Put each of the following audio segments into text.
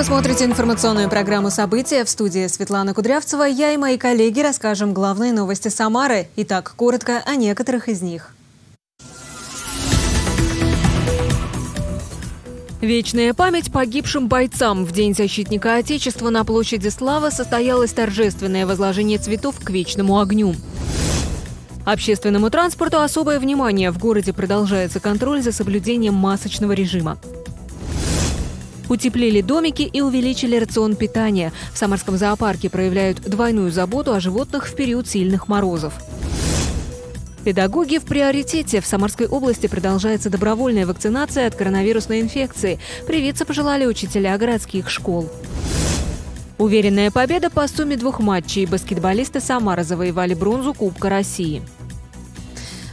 Вы смотрите информационную программу «События» в студии Светлана Кудрявцева. Я и мои коллеги расскажем главные новости Самары. Итак, коротко о некоторых из них. Вечная память погибшим бойцам. В День защитника Отечества на площади Славы состоялось торжественное возложение цветов к вечному огню. Общественному транспорту особое внимание. В городе продолжается контроль за соблюдением масочного режима. Утеплили домики и увеличили рацион питания. В Самарском зоопарке проявляют двойную заботу о животных в период сильных морозов. Педагоги в приоритете. В Самарской области продолжается добровольная вакцинация от коронавирусной инфекции. Привиться пожелали учителя городских школ. Уверенная победа по сумме двух матчей. Баскетболисты Самара завоевали бронзу Кубка России.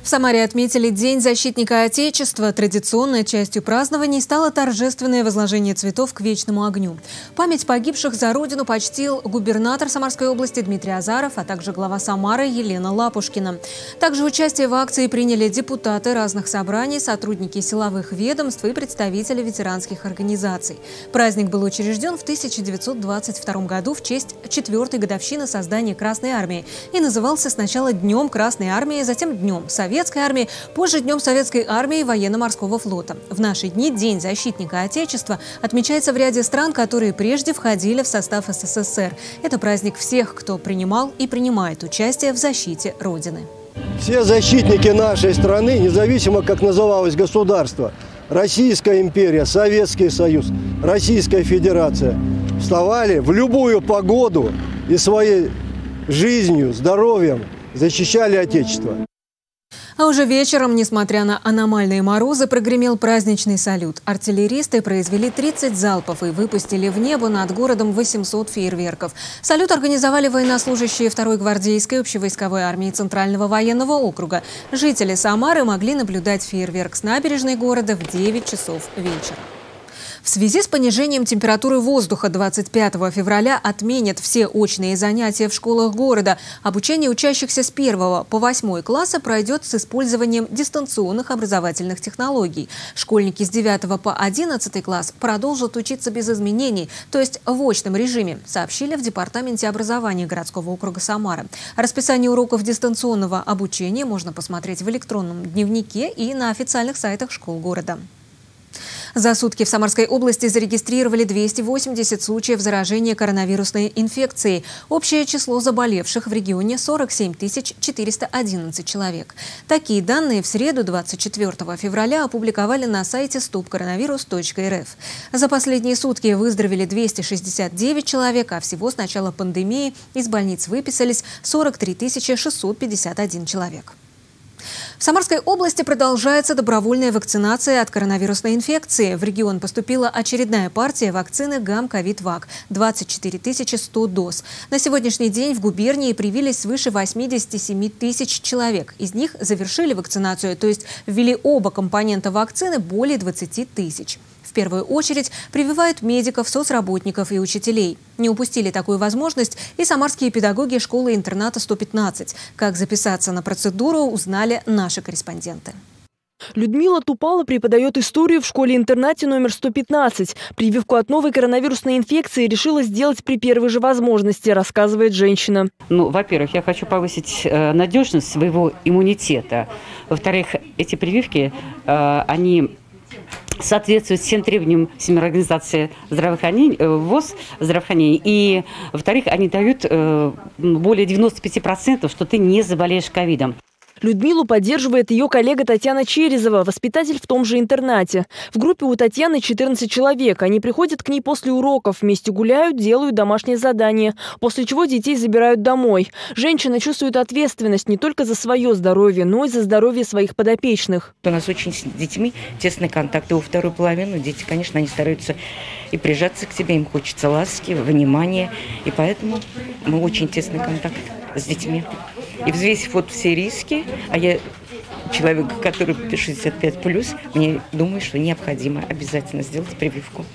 В Самаре отметили День защитника Отечества. Традиционной частью празднований стало торжественное возложение цветов к вечному огню. Память погибших за родину почтил губернатор Самарской области Дмитрий Азаров, а также глава Самары Елена Лапушкина. Также участие в акции приняли депутаты разных собраний, сотрудники силовых ведомств и представители ветеранских организаций. Праздник был учрежден в 1922 году в честь четвертой годовщины создания Красной Армии и назывался сначала Днем Красной Армии, затем Днем Совета Советской армии, позже Днем Советской армии и военно-морского флота. В наши дни День защитника Отечества отмечается в ряде стран, которые прежде входили в состав СССР. Это праздник всех, кто принимал и принимает участие в защите Родины. Все защитники нашей страны, независимо как называлось государство, Российская империя, Советский Союз, Российская Федерация, вставали в любую погоду и своей жизнью, здоровьем защищали Отечество. А уже вечером, несмотря на аномальные морозы, прогремел праздничный салют. Артиллеристы произвели 30 залпов и выпустили в небо над городом 800 фейерверков. Салют организовали военнослужащие 2-й гвардейской общевойсковой армии Центрального военного округа. Жители Самары могли наблюдать фейерверк с набережной города в 9 часов вечера. В связи с понижением температуры воздуха 25 февраля отменят все очные занятия в школах города. Обучение учащихся с 1 по 8 класса пройдет с использованием дистанционных образовательных технологий. Школьники с 9 по 11 класс продолжат учиться без изменений, то есть в очном режиме, сообщили в Департаменте образования городского округа Самара. Расписание уроков дистанционного обучения можно посмотреть в электронном дневнике и на официальных сайтах школ города. За сутки в Самарской области зарегистрировали 280 случаев заражения коронавирусной инфекцией. Общее число заболевших в регионе 47 411 человек. Такие данные в среду 24 февраля опубликовали на сайте stopcoronavirus.rf. За последние сутки выздоровели 269 человек, а всего с начала пандемии из больниц выписались 43 651 человек. В Самарской области продолжается добровольная вакцинация от коронавирусной инфекции. В регион поступила очередная партия вакцины ГАМ-ковид-ВАК – 24 100 доз. На сегодняшний день в губернии привились свыше 87 тысяч человек. Из них завершили вакцинацию, то есть ввели оба компонента вакцины более 20 тысяч первую очередь прививают медиков, соцработников и учителей. Не упустили такую возможность и самарские педагоги школы-интерната 115. Как записаться на процедуру, узнали наши корреспонденты. Людмила Тупала преподает историю в школе-интернате номер 115. Прививку от новой коронавирусной инфекции решила сделать при первой же возможности, рассказывает женщина. Ну, во-первых, я хочу повысить э, надежность своего иммунитета. Во-вторых, эти прививки, э, они соответствует всем требованиям Всемирной организации здравоохранения, э, ВОЗ здравоохранения. И, во-вторых, они дают э, более 95%, что ты не заболеешь ковидом. Людмилу поддерживает ее коллега Татьяна Черезова, воспитатель в том же интернате. В группе у Татьяны 14 человек. Они приходят к ней после уроков, вместе гуляют, делают домашние задания, после чего детей забирают домой. Женщина чувствует ответственность не только за свое здоровье, но и за здоровье своих подопечных. У нас очень с детьми тесный контакт. И во вторую половину дети, конечно, они стараются и прижаться к тебе, им хочется ласки, внимания. И поэтому мы очень тесный контакт с детьми. И взвесив вот все риски, а я человек, который 65 плюс, мне думаю, что необходимо обязательно сделать прививку.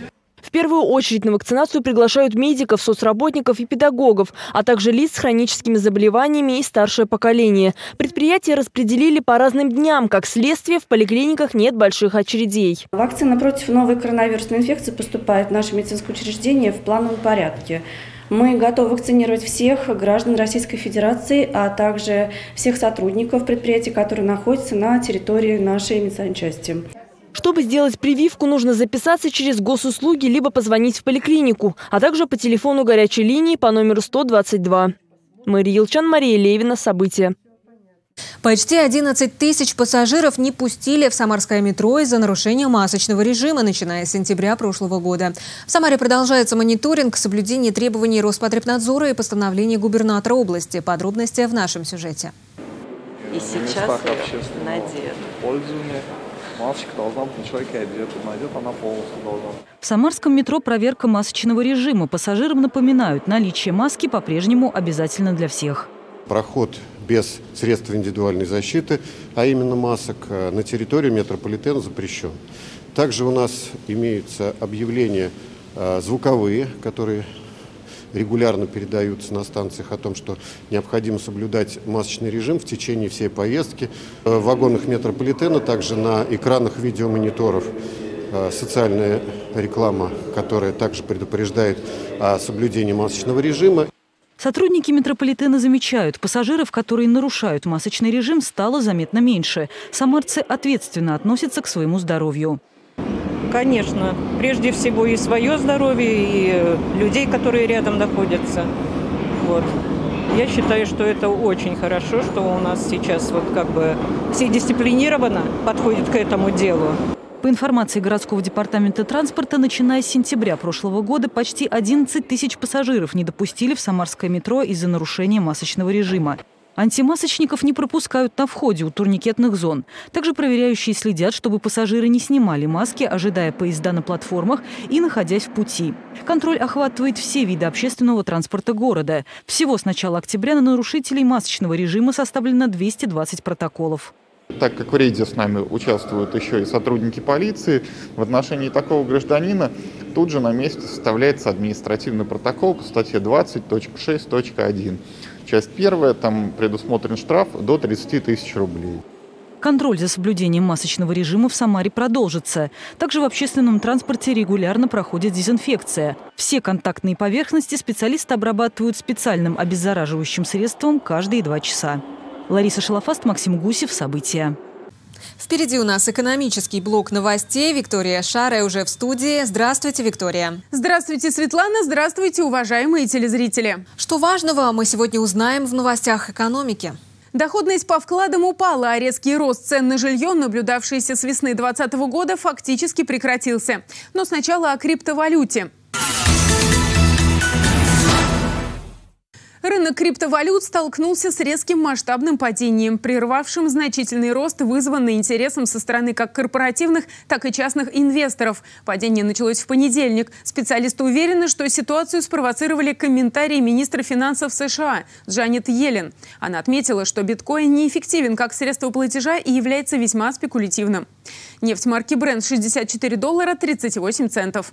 первую очередь на вакцинацию приглашают медиков, соцработников и педагогов, а также лиц с хроническими заболеваниями и старшее поколение. Предприятия распределили по разным дням. Как следствие, в поликлиниках нет больших очередей. Вакцина против новой коронавирусной инфекции поступает в наше медицинское учреждение в плановом порядке. Мы готовы вакцинировать всех граждан Российской Федерации, а также всех сотрудников предприятий, которые находятся на территории нашей медсанчасти. Чтобы сделать прививку, нужно записаться через госуслуги либо позвонить в поликлинику, а также по телефону горячей линии по номеру 122. Мария Елчан, Мария Левина. События. Почти 11 тысяч пассажиров не пустили в Самарское метро из-за нарушения масочного режима, начиная с сентября прошлого года. В Самаре продолжается мониторинг соблюдения требований Роспотребнадзора и постановления губернатора области. Подробности в нашем сюжете. И сейчас надет. Масочка должна быть на человеке одета, надета она полностью должна. В Самарском метро проверка масочного режима. Пассажирам напоминают, наличие маски по-прежнему обязательно для всех. Проход без средств индивидуальной защиты, а именно масок, э, на территорию метрополитена запрещен. Также у нас имеются объявления э, звуковые, которые регулярно передаются на станциях о том, что необходимо соблюдать масочный режим в течение всей поездки. Э, в вагонах метрополитена, также на экранах видеомониторов социальная реклама, которая также предупреждает о соблюдении масочного режима. Сотрудники метрополитена замечают, пассажиров, которые нарушают масочный режим, стало заметно меньше. Самарцы ответственно относятся к своему здоровью. Конечно, прежде всего и свое здоровье, и людей, которые рядом находятся. Вот. Я считаю, что это очень хорошо, что у нас сейчас вот как бы все дисциплинированно подходят к этому делу. По информации городского департамента транспорта, начиная с сентября прошлого года почти 11 тысяч пассажиров не допустили в Самарское метро из-за нарушения масочного режима. Антимасочников не пропускают на входе у турникетных зон. Также проверяющие следят, чтобы пассажиры не снимали маски, ожидая поезда на платформах и находясь в пути. Контроль охватывает все виды общественного транспорта города. Всего с начала октября на нарушителей масочного режима составлено 220 протоколов. Так как в рейде с нами участвуют еще и сотрудники полиции, в отношении такого гражданина тут же на месте составляется административный протокол по статье 20.6.1. Часть первая, там предусмотрен штраф до 30 тысяч рублей. Контроль за соблюдением масочного режима в Самаре продолжится. Также в общественном транспорте регулярно проходит дезинфекция. Все контактные поверхности специалисты обрабатывают специальным обеззараживающим средством каждые два часа. Лариса Шалафаст, Максим Гусев. События. Впереди у нас экономический блок новостей. Виктория Шарая уже в студии. Здравствуйте, Виктория. Здравствуйте, Светлана. Здравствуйте, уважаемые телезрители. Что важного мы сегодня узнаем в новостях экономики. Доходность по вкладам упала, а резкий рост цен на жилье, наблюдавшийся с весны 2020 года, фактически прекратился. Но сначала о криптовалюте. Рынок криптовалют столкнулся с резким масштабным падением, прервавшим значительный рост, вызванный интересом со стороны как корпоративных, так и частных инвесторов. Падение началось в понедельник. Специалисты уверены, что ситуацию спровоцировали комментарии министра финансов США Джанет Йеллен. Она отметила, что биткоин неэффективен как средство платежа и является весьма спекулятивным. Нефть марки Brent 64 доллара 38 центов.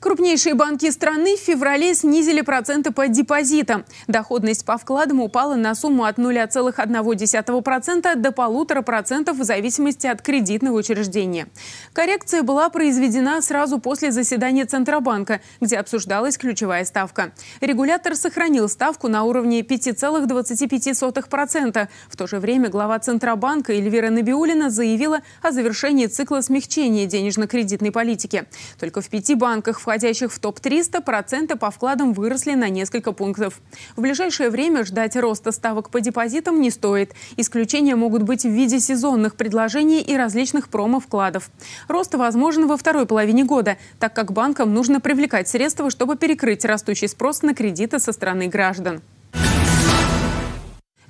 Крупнейшие банки страны в феврале снизили проценты по депозитам. Доходность по вкладам упала на сумму от 0,1% до 1,5% в зависимости от кредитного учреждения. Коррекция была произведена сразу после заседания Центробанка, где обсуждалась ключевая ставка. Регулятор сохранил ставку на уровне 5,25%. В то же время глава Центробанка Эльвира Набиулина заявила о завершении цикла смягчения денежно-кредитной политики. Только в пяти банках в входящих в топ-300 проценты по вкладам выросли на несколько пунктов. В ближайшее время ждать роста ставок по депозитам не стоит. Исключения могут быть в виде сезонных предложений и различных промо-вкладов. Рост возможен во второй половине года, так как банкам нужно привлекать средства, чтобы перекрыть растущий спрос на кредиты со стороны граждан.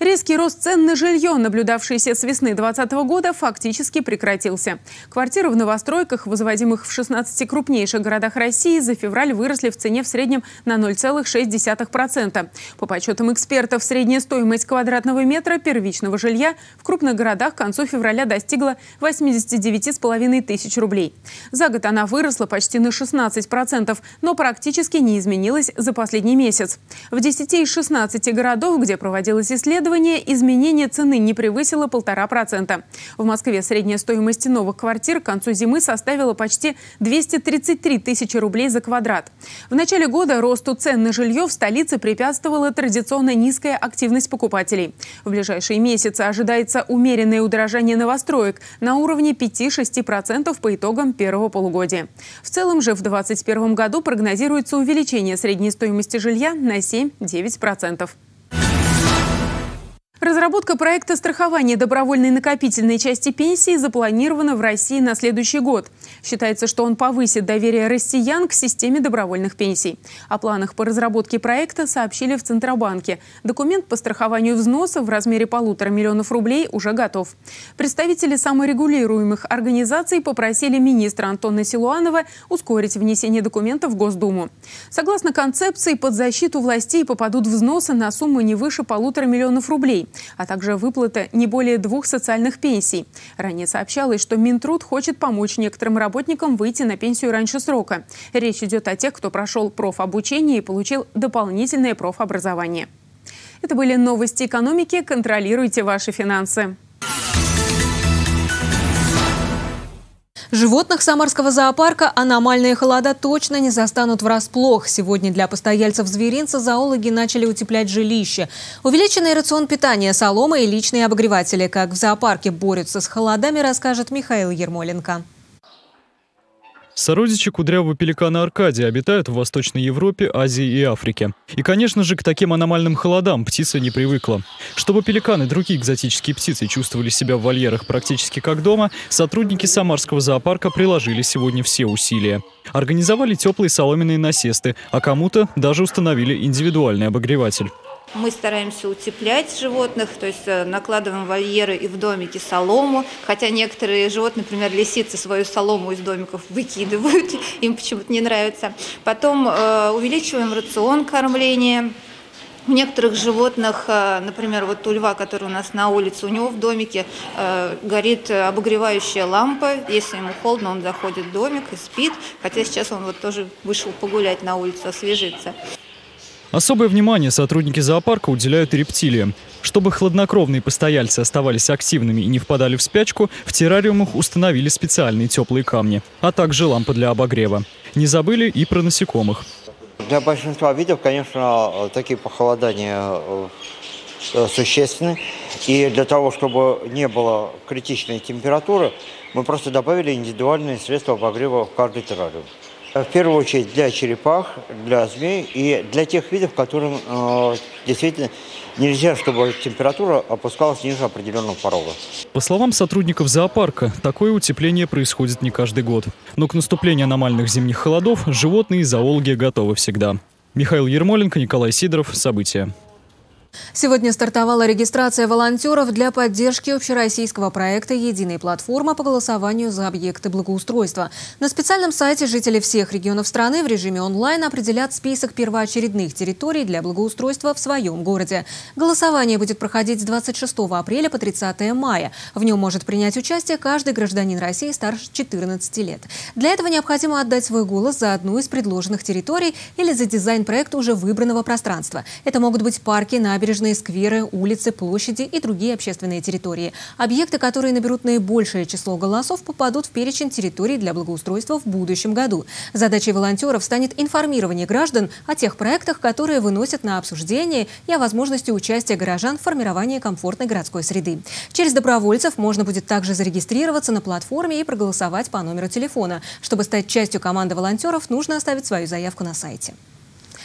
Резкий рост цен на жилье, наблюдавшийся с весны 2020 года, фактически прекратился. Квартиры в новостройках, возводимых в 16 крупнейших городах России, за февраль выросли в цене в среднем на 0,6%. По подсчетам экспертов, средняя стоимость квадратного метра первичного жилья в крупных городах к концу февраля достигла 89,5 тысяч рублей. За год она выросла почти на 16%, но практически не изменилась за последний месяц. В 10 из 16 городов, где проводилось исследование, исследования изменение цены не превысило полтора процента. В Москве средняя стоимость новых квартир к концу зимы составила почти 233 тысячи рублей за квадрат. В начале года росту цен на жилье в столице препятствовала традиционно низкая активность покупателей. В ближайшие месяцы ожидается умеренное удорожание новостроек на уровне 5-6% по итогам первого полугодия. В целом же в 2021 году прогнозируется увеличение средней стоимости жилья на 7-9%. Разработка проекта страхования добровольной накопительной части пенсии запланирована в России на следующий год. Считается, что он повысит доверие россиян к системе добровольных пенсий. О планах по разработке проекта сообщили в Центробанке. Документ по страхованию взносов в размере полутора миллионов рублей уже готов. Представители саморегулируемых организаций попросили министра Антона Силуанова ускорить внесение документов в Госдуму. Согласно концепции, под защиту властей попадут взносы на сумму не выше полутора миллионов рублей а также выплата не более двух социальных пенсий. Ранее сообщалось, что Минтруд хочет помочь некоторым работникам выйти на пенсию раньше срока. Речь идет о тех, кто прошел профобучение и получил дополнительное профобразование. Это были новости экономики. Контролируйте ваши финансы. Животных Самарского зоопарка аномальные холода точно не застанут врасплох. Сегодня для постояльцев зверинца зоологи начали утеплять жилище. Увеличенный рацион питания, солома и личные обогреватели. Как в зоопарке борются с холодами, расскажет Михаил Ермоленко. Сородичи кудрявого пеликана Аркадия обитают в Восточной Европе, Азии и Африке. И, конечно же, к таким аномальным холодам птица не привыкла. Чтобы пеликаны и другие экзотические птицы чувствовали себя в вольерах практически как дома, сотрудники Самарского зоопарка приложили сегодня все усилия. Организовали теплые соломенные насесты, а кому-то даже установили индивидуальный обогреватель. Мы стараемся утеплять животных, то есть э, накладываем вольеры и в домики солому, хотя некоторые животные, например, лисицы, свою солому из домиков выкидывают, им почему-то не нравится. Потом э, увеличиваем рацион кормления. У некоторых животных, э, например, вот у льва, который у нас на улице, у него в домике э, горит обогревающая лампа. Если ему холодно, он заходит в домик и спит. Хотя сейчас он вот тоже вышел погулять на улицу, освежиться. Особое внимание сотрудники зоопарка уделяют рептилиям. Чтобы хладнокровные постояльцы оставались активными и не впадали в спячку, в террариумах установили специальные теплые камни, а также лампы для обогрева. Не забыли и про насекомых. Для большинства видов, конечно, такие похолодания э, существенны. И для того, чтобы не было критичной температуры, мы просто добавили индивидуальные средства обогрева в каждый террариум. В первую очередь для черепах, для змей и для тех видов, которым э, действительно нельзя, чтобы температура опускалась ниже определенного порога. По словам сотрудников зоопарка, такое утепление происходит не каждый год. Но к наступлению аномальных зимних холодов животные и зоологи готовы всегда. Михаил Ермоленко, Николай Сидоров. События. Сегодня стартовала регистрация волонтеров для поддержки общероссийского проекта «Единая платформа по голосованию за объекты благоустройства». На специальном сайте жители всех регионов страны в режиме онлайн определят список первоочередных территорий для благоустройства в своем городе. Голосование будет проходить с 26 апреля по 30 мая. В нем может принять участие каждый гражданин России старше 14 лет. Для этого необходимо отдать свой голос за одну из предложенных территорий или за дизайн проекта уже выбранного пространства. Это могут быть парки, на набережные, скверы, улицы, площади и другие общественные территории. Объекты, которые наберут наибольшее число голосов, попадут в перечень территорий для благоустройства в будущем году. Задачей волонтеров станет информирование граждан о тех проектах, которые выносят на обсуждение и о возможности участия горожан в формировании комфортной городской среды. Через добровольцев можно будет также зарегистрироваться на платформе и проголосовать по номеру телефона. Чтобы стать частью команды волонтеров, нужно оставить свою заявку на сайте.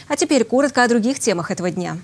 А теперь коротко о других темах этого дня.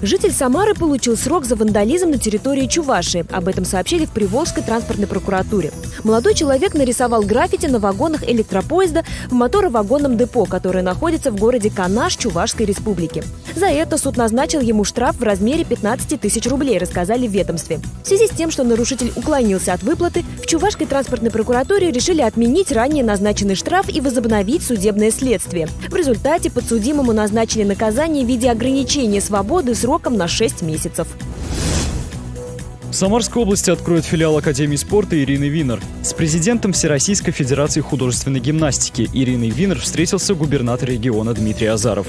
Житель Самары получил срок за вандализм на территории Чувашии. Об этом сообщили в Приволжской транспортной прокуратуре. Молодой человек нарисовал граффити на вагонах электропоезда в моторовагонном депо, которое находится в городе Канаш Чувашской республики. За это суд назначил ему штраф в размере 15 тысяч рублей, рассказали в ведомстве. В связи с тем, что нарушитель уклонился от выплаты, в Чувашской транспортной прокуратуре решили отменить ранее назначенный штраф и возобновить судебное следствие. В результате подсудимому назначили наказание в виде ограничения свободы с сроком на 6 месяцев. В Самарской области откроют филиал Академии спорта Ирины Винер. С президентом Всероссийской Федерации художественной гимнастики Ириной Винер встретился губернатор региона Дмитрий Азаров.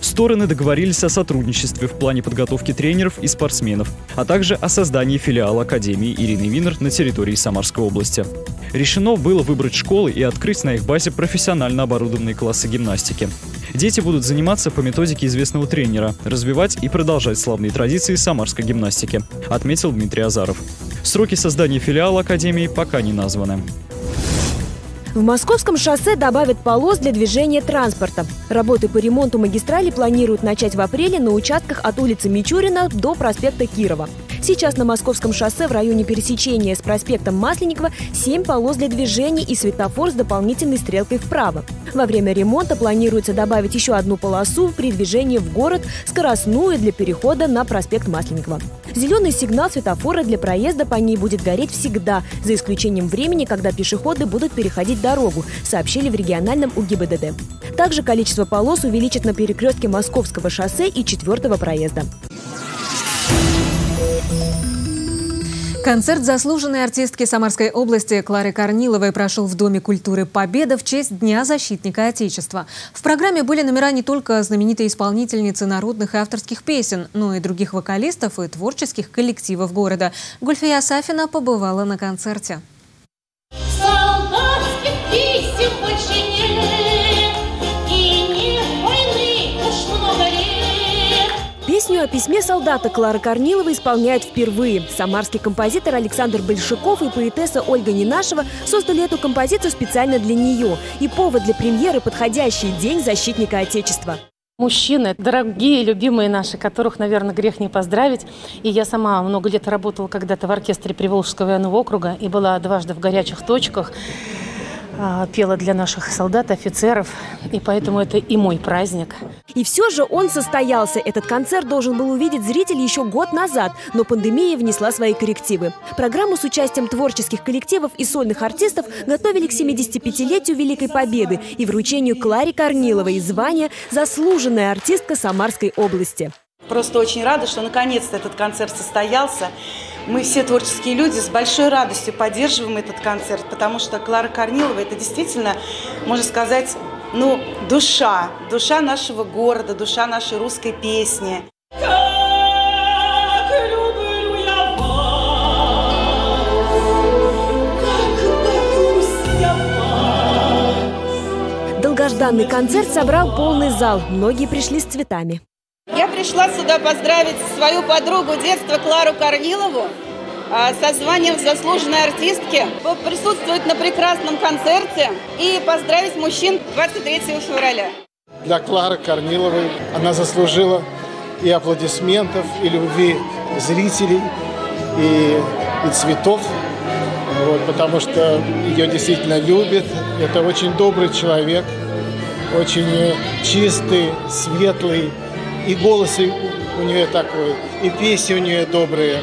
Стороны договорились о сотрудничестве в плане подготовки тренеров и спортсменов, а также о создании филиала Академии Ирины Винер на территории Самарской области. Решено было выбрать школы и открыть на их базе профессионально оборудованные классы гимнастики. Дети будут заниматься по методике известного тренера, развивать и продолжать славные традиции самарской гимнастики, отметил Дмитрий Азаров. Сроки создания филиала Академии пока не названы. В Московском шоссе добавят полос для движения транспорта. Работы по ремонту магистрали планируют начать в апреле на участках от улицы Мичурина до проспекта Кирова. Сейчас на Московском шоссе в районе пересечения с проспектом Масленникова 7 полос для движения и светофор с дополнительной стрелкой вправо. Во время ремонта планируется добавить еще одну полосу при движении в город, скоростную для перехода на проспект Масленникова. Зеленый сигнал светофора для проезда по ней будет гореть всегда, за исключением времени, когда пешеходы будут переходить дорогу, сообщили в региональном УГИБДД. Также количество полос увеличат на перекрестке Московского шоссе и четвертого проезда. Концерт заслуженной артистки Самарской области Клары Корниловой прошел в Доме культуры «Победа» в честь Дня защитника Отечества. В программе были номера не только знаменитой исполнительницы народных и авторских песен, но и других вокалистов и творческих коллективов города. Гульфия Сафина побывала на концерте. Солдатских писем больше Песню о письме солдата Клара Корнилова исполняют впервые. Самарский композитор Александр Большаков и поэтесса Ольга Нинашева создали эту композицию специально для нее. И повод для премьеры – подходящий День защитника Отечества. Мужчины, дорогие, любимые наши, которых, наверное, грех не поздравить. И я сама много лет работала когда-то в оркестре Приволжского военного округа и была дважды в горячих точках. А, пела для наших солдат, офицеров, и поэтому это и мой праздник. И все же он состоялся. Этот концерт должен был увидеть зритель еще год назад, но пандемия внесла свои коррективы. Программу с участием творческих коллективов и сольных артистов готовили к 75-летию Великой Победы и вручению Кларе Корниловой звания «Заслуженная артистка Самарской области». Просто очень рада, что наконец-то этот концерт состоялся. Мы все творческие люди с большой радостью поддерживаем этот концерт, потому что Клара Корнилова – это действительно, можно сказать, ну, душа, душа нашего города, душа нашей русской песни. Долгожданный концерт собрал полный зал. Многие пришли с цветами. Я пришла сюда поздравить свою подругу детства Клару Корнилову а, со званием заслуженной артистки, присутствовать на прекрасном концерте и поздравить мужчин 23 февраля. Для Клары Корниловой она заслужила и аплодисментов, и любви зрителей, и, и цветов, вот, потому что ее действительно любят. Это очень добрый человек, очень чистый, светлый, и голос у нее такой, и песни у нее добрые.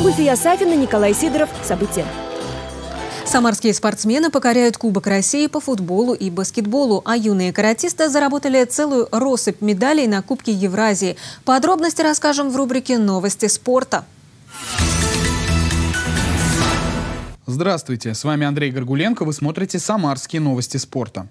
Гульфия Сафина, Николай Сидоров. События. Самарские спортсмены покоряют Кубок России по футболу и баскетболу, а юные каратисты заработали целую россыпь медалей на Кубке Евразии. Подробности расскажем в рубрике «Новости спорта». Здравствуйте, с вами Андрей Горгуленко, вы смотрите «Самарские новости спорта».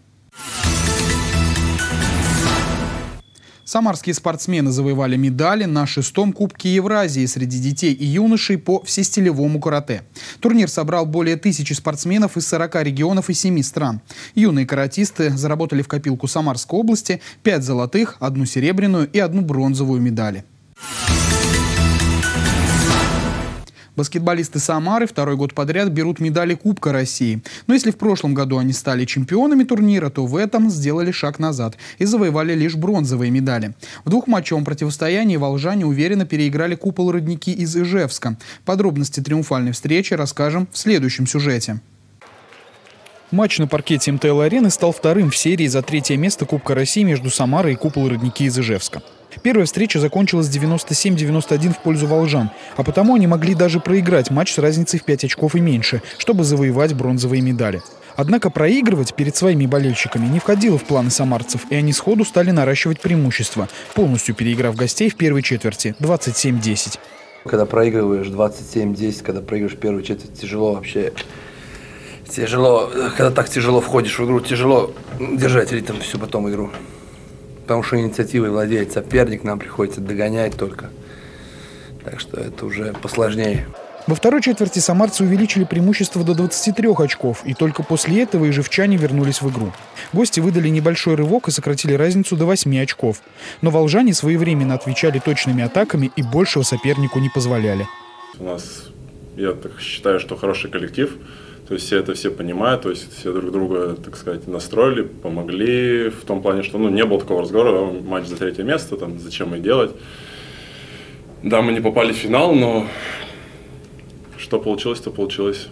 Самарские спортсмены завоевали медали на шестом Кубке Евразии среди детей и юношей по всестилевому карате. Турнир собрал более тысячи спортсменов из 40 регионов и 7 стран. Юные каратисты заработали в копилку Самарской области 5 золотых, одну серебряную и одну бронзовую медали. Баскетболисты Самары второй год подряд берут медали Кубка России. Но если в прошлом году они стали чемпионами турнира, то в этом сделали шаг назад и завоевали лишь бронзовые медали. В двухматчевом противостоянии волжане уверенно переиграли купол родники из Ижевска. Подробности триумфальной встречи расскажем в следующем сюжете. Матч на паркете МТЛ-арены стал вторым в серии за третье место Кубка России между Самарой и Купол Родники из Ижевска. Первая встреча закончилась 97-91 в пользу волжан, а потому они могли даже проиграть матч с разницей в 5 очков и меньше, чтобы завоевать бронзовые медали. Однако проигрывать перед своими болельщиками не входило в планы самарцев, и они сходу стали наращивать преимущество, полностью переиграв гостей в первой четверти 27-10. Когда проигрываешь 27-10, когда проигрываешь первую четверть, тяжело вообще Тяжело, когда так тяжело входишь в игру, тяжело держать ритм всю потом игру. Потому что инициативой владеет соперник, нам приходится догонять только. Так что это уже посложнее. Во второй четверти самарцы увеличили преимущество до 23 очков, и только после этого и живчане вернулись в игру. Гости выдали небольшой рывок и сократили разницу до 8 очков. Но волжане своевременно отвечали точными атаками и большего сопернику не позволяли. У нас, я так считаю, что хороший коллектив. То есть все это все понимают, то есть все друг друга, так сказать, настроили, помогли в том плане, что ну, не было такого разговора, матч за третье место, там, зачем и делать. Да, мы не попали в финал, но что получилось, то получилось.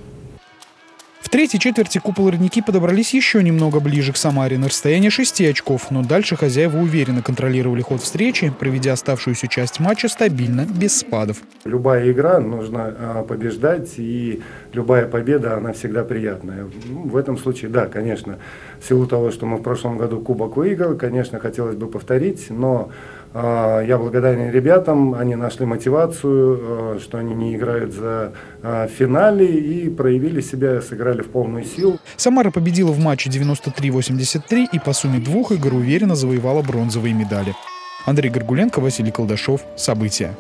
Третьей четверти купол родники подобрались еще немного ближе к Самаре на расстояние 6 очков, но дальше хозяева уверенно контролировали ход встречи, проведя оставшуюся часть матча стабильно, без спадов. Любая игра нужно а, побеждать, и любая победа, она всегда приятная. Ну, в этом случае, да, конечно, в силу того, что мы в прошлом году кубок выиграли, конечно, хотелось бы повторить, но я благодарен ребятам, они нашли мотивацию, а, что они не играют за а, финале и проявили себя, сыграли в полную силу. Самара победила в матче 93-83 и по сумме двух игр уверенно завоевала бронзовые медали. Андрей Горгуленко, Василий Колдашов. События.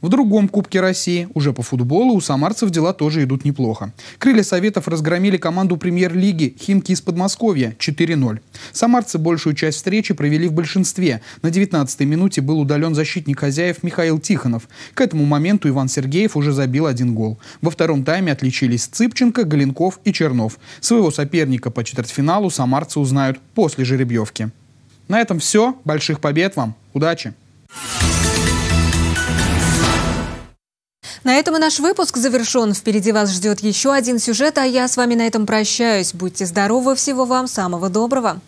В другом Кубке России, уже по футболу, у самарцев дела тоже идут неплохо. Крылья Советов разгромили команду премьер-лиги «Химки» из Подмосковья 4-0. Самарцы большую часть встречи провели в большинстве. На 19-й минуте был удален защитник хозяев Михаил Тихонов. К этому моменту Иван Сергеев уже забил один гол. Во втором тайме отличились Цыпченко, Галенков и Чернов. Своего соперника по четвертьфиналу самарцы узнают после жеребьевки. На этом все. Больших побед вам. Удачи! На этом и наш выпуск завершен. Впереди вас ждет еще один сюжет, а я с вами на этом прощаюсь. Будьте здоровы, всего вам самого доброго.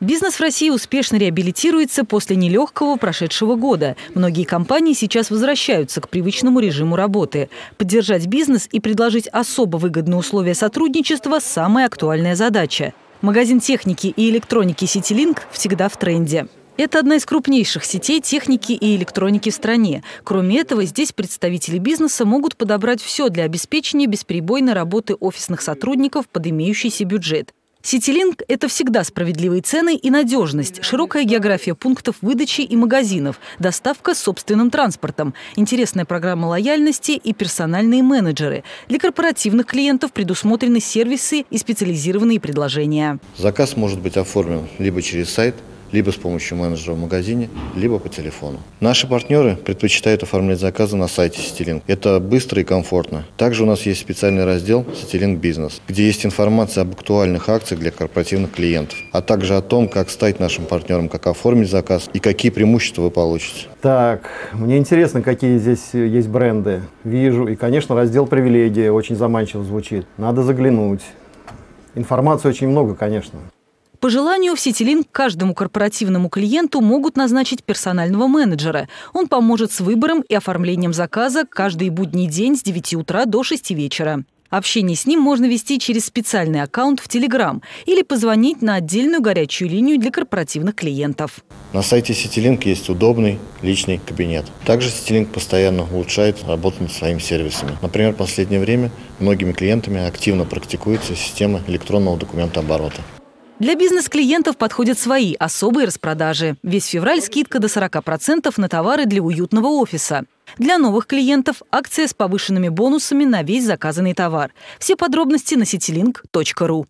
Бизнес в России успешно реабилитируется после нелегкого прошедшего года. Многие компании сейчас возвращаются к привычному режиму работы. Поддержать бизнес и предложить особо выгодные условия сотрудничества – самая актуальная задача. Магазин техники и электроники «Ситилинк» всегда в тренде. Это одна из крупнейших сетей техники и электроники в стране. Кроме этого, здесь представители бизнеса могут подобрать все для обеспечения бесперебойной работы офисных сотрудников под имеющийся бюджет. Ситилинк – это всегда справедливые цены и надежность, широкая география пунктов выдачи и магазинов, доставка с собственным транспортом, интересная программа лояльности и персональные менеджеры. Для корпоративных клиентов предусмотрены сервисы и специализированные предложения. Заказ может быть оформлен либо через сайт – либо с помощью менеджера в магазине, либо по телефону. Наши партнеры предпочитают оформлять заказы на сайте Citilink. Это быстро и комфортно. Также у нас есть специальный раздел Citilink Business, где есть информация об актуальных акциях для корпоративных клиентов, а также о том, как стать нашим партнером, как оформить заказ и какие преимущества вы получите. Так, мне интересно, какие здесь есть бренды. Вижу. И, конечно, раздел привилегии очень заманчиво звучит. Надо заглянуть. Информации очень много, конечно. По желанию в Ситилинк каждому корпоративному клиенту могут назначить персонального менеджера. Он поможет с выбором и оформлением заказа каждый будний день с 9 утра до 6 вечера. Общение с ним можно вести через специальный аккаунт в Telegram или позвонить на отдельную горячую линию для корпоративных клиентов. На сайте CityLink есть удобный личный кабинет. Также CityLink постоянно улучшает работу над своими сервисами. Например, в последнее время многими клиентами активно практикуется система электронного документа оборота. Для бизнес-клиентов подходят свои особые распродажи. Весь февраль скидка до 40% на товары для уютного офиса. Для новых клиентов акция с повышенными бонусами на весь заказанный товар. Все подробности на citylink.ru.